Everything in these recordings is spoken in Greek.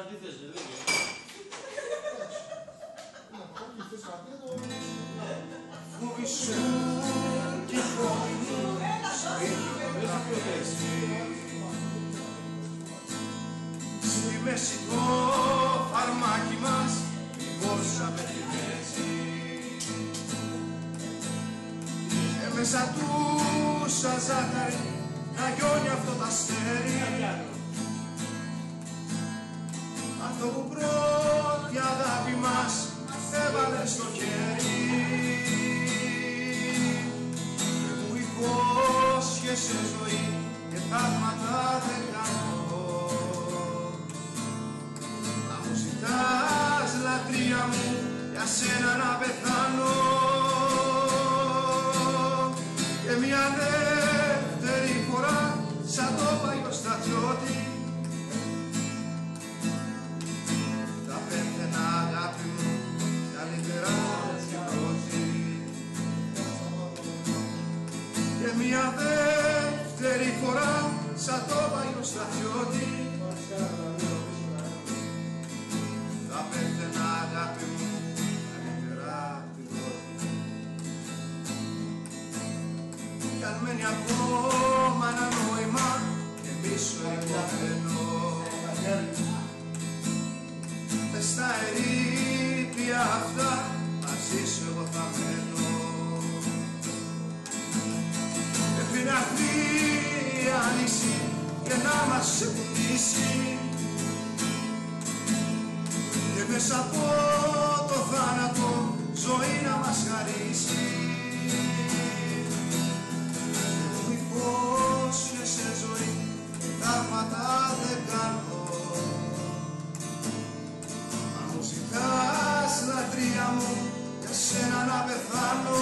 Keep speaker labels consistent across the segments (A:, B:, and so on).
A: αντίθεση, δεν
B: Φοβήσου κι φόβη Στη μέση το φαρμάκι μας Πώς απευθυνέσει Και μέσα του σαν ζάχαρη να γιώνει αυτό το αστέρι Αυτό που πρώτη αγάπη μας έβαλε στο χέρι Και μου υπόσχεσαι ζωή και θαύματα δεν κάνω. Να μου ζητάς λατρεία μου για σένα να πεθάνω και μια δεύτερη φορά σαν το παλιό στρατιώτη τα πέθαινα αγάπη μου καλύτερα την πρώτη. Κι αν μένει ακόμα ένα νόημα και πίσω υπομένω μες στα ερήπια αυτά μαζί σου εγώ θα μένω η άνοιξη και να μας ξεπουλήσει και μέσα από το θάνατο ζωή να μας χαρίσει. Μου υπόσχεσαι ζωή θαύματα δεν κάνω. Αν μου ζητάς λατρεία μου για σένα να πεθάνω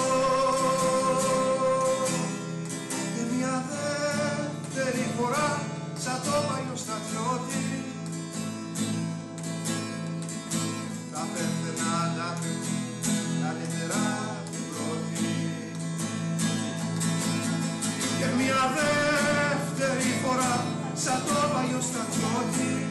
B: δεύτερη φορά σαν το παλιό στρατιώτη